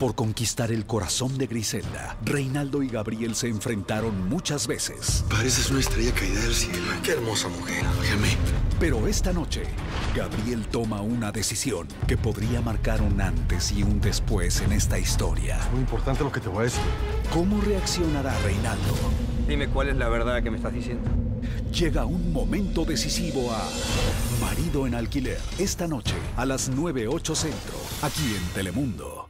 Por conquistar el corazón de Griselda, Reinaldo y Gabriel se enfrentaron muchas veces. Pareces una estrella caída del cielo. Qué hermosa mujer. Óyeme. Pero esta noche, Gabriel toma una decisión que podría marcar un antes y un después en esta historia. Muy importante lo que te voy a decir. ¿Cómo reaccionará Reinaldo? Dime cuál es la verdad que me estás diciendo. Llega un momento decisivo a Marido en Alquiler, esta noche a las 9.08 Centro, aquí en Telemundo.